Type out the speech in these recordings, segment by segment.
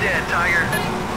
dead, Tiger.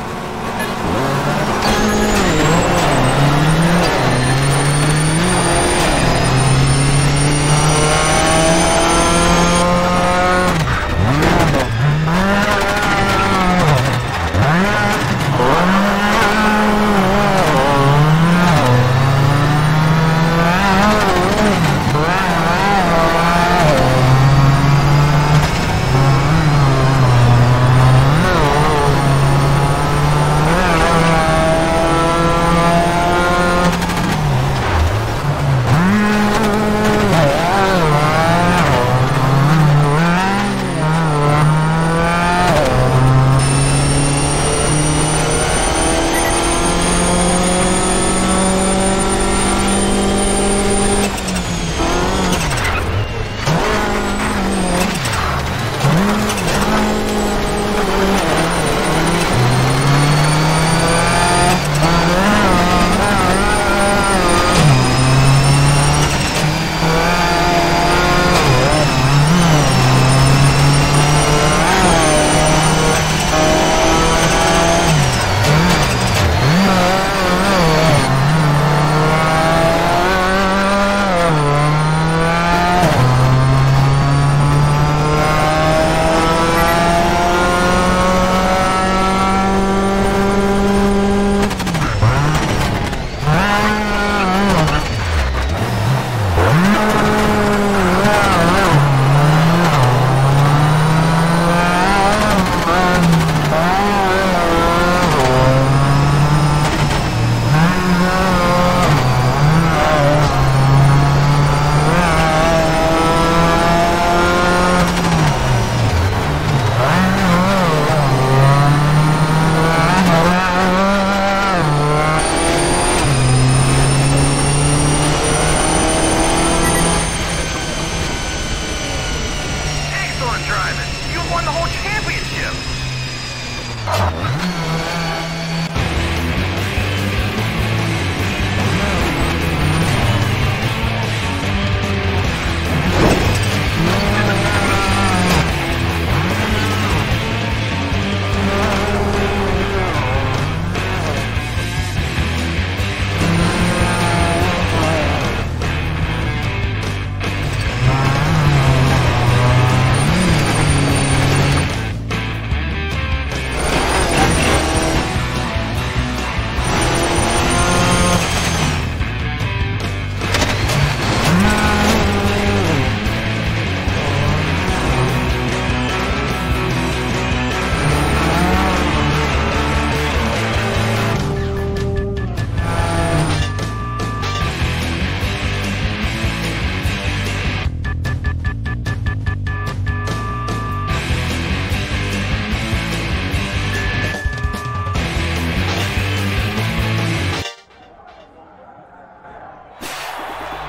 on driving. You won the whole championship.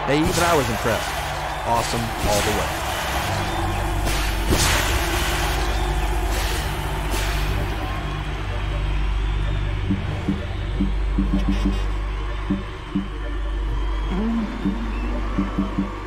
Hey, even I was impressed. Awesome all the way. Mm-hmm.